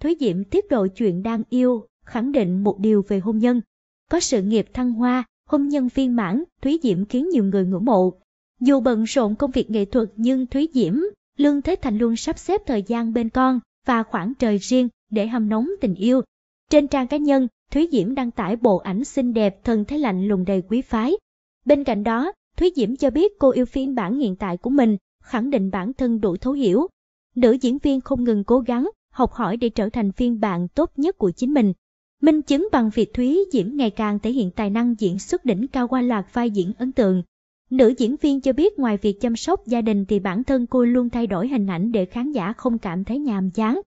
Thúy Diễm tiết lộ chuyện đang yêu, khẳng định một điều về hôn nhân. Có sự nghiệp thăng hoa, hôn nhân viên mãn, Thúy Diễm khiến nhiều người ngưỡng mộ. Dù bận rộn công việc nghệ thuật nhưng Thúy Diễm, Lương Thế Thành luôn sắp xếp thời gian bên con và khoảng trời riêng để hâm nóng tình yêu. Trên trang cá nhân, Thúy Diễm đăng tải bộ ảnh xinh đẹp thân thế lạnh lùng đầy quý phái. Bên cạnh đó, Thúy Diễm cho biết cô yêu phiên bản hiện tại của mình, khẳng định bản thân đủ thấu hiểu. Nữ diễn viên không ngừng cố gắng, học hỏi để trở thành phiên bản tốt nhất của chính mình. Minh chứng bằng việc Thúy Diễm ngày càng thể hiện tài năng diễn xuất đỉnh cao qua loạt vai diễn ấn tượng. Nữ diễn viên cho biết ngoài việc chăm sóc gia đình thì bản thân cô luôn thay đổi hình ảnh để khán giả không cảm thấy nhàm chán.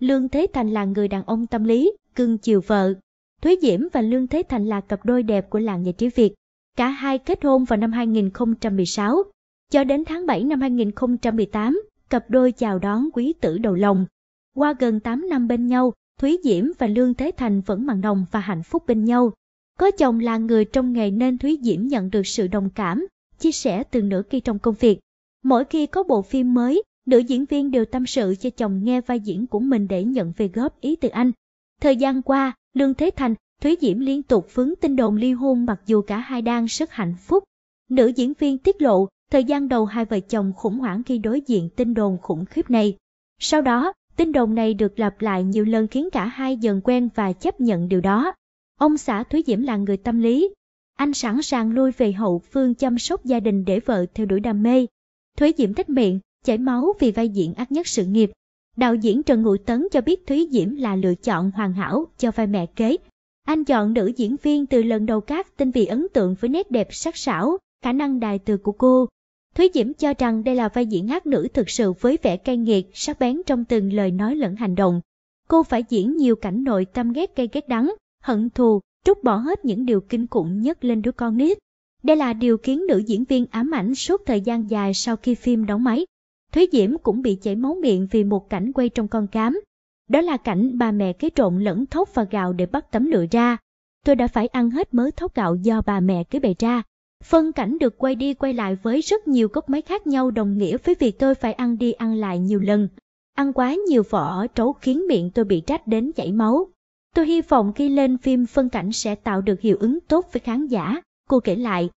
Lương Thế Thành là người đàn ông tâm lý, cưng chiều vợ. Thúy Diễm và Lương Thế Thành là cặp đôi đẹp của làng giải trí Việt. Cả hai kết hôn vào năm 2016. Cho đến tháng 7 năm 2018, cặp đôi chào đón quý tử đầu lòng. Qua gần 8 năm bên nhau, Thúy Diễm và Lương Thế Thành vẫn mặn nồng và hạnh phúc bên nhau. Có chồng là người trong nghề nên Thúy Diễm nhận được sự đồng cảm, chia sẻ từ nửa kia trong công việc. Mỗi khi có bộ phim mới, nữ diễn viên đều tâm sự cho chồng nghe vai diễn của mình để nhận về góp ý từ anh. Thời gian qua, Lương Thế Thành, Thúy Diễm liên tục vướng tin đồn ly hôn mặc dù cả hai đang rất hạnh phúc. Nữ diễn viên tiết lộ, thời gian đầu hai vợ chồng khủng hoảng khi đối diện tin đồn khủng khiếp này. Sau đó, tin đồn này được lặp lại nhiều lần khiến cả hai dần quen và chấp nhận điều đó. Ông xã Thúy Diễm là người tâm lý. Anh sẵn sàng lui về hậu phương chăm sóc gia đình để vợ theo đuổi đam mê. Thúy Diễm thích miệng, chảy máu vì vai diễn ác nhất sự nghiệp. Đạo diễn Trần Ngụ Tấn cho biết Thúy Diễm là lựa chọn hoàn hảo cho vai mẹ kế. Anh chọn nữ diễn viên từ lần đầu cast tin vì ấn tượng với nét đẹp sắc sảo, khả năng đài từ của cô. Thúy Diễm cho rằng đây là vai diễn ác nữ thực sự với vẻ cay nghiệt, sắc bén trong từng lời nói lẫn hành động. Cô phải diễn nhiều cảnh nội tâm ghét cay ghét đắng, hận thù, trút bỏ hết những điều kinh khủng nhất lên đứa con nít. Đây là điều khiến nữ diễn viên ám ảnh suốt thời gian dài sau khi phim đóng máy. Thúy Diễm cũng bị chảy máu miệng vì một cảnh quay trong con cám. Đó là cảnh bà mẹ kế trộn lẫn thóc và gạo để bắt tấm lửa ra. Tôi đã phải ăn hết mớ thóc gạo do bà mẹ kế bày ra. Phân cảnh được quay đi quay lại với rất nhiều góc máy khác nhau đồng nghĩa với việc tôi phải ăn đi ăn lại nhiều lần. Ăn quá nhiều vỏ trấu khiến miệng tôi bị rách đến chảy máu. Tôi hy vọng khi lên phim phân cảnh sẽ tạo được hiệu ứng tốt với khán giả. Cô kể lại,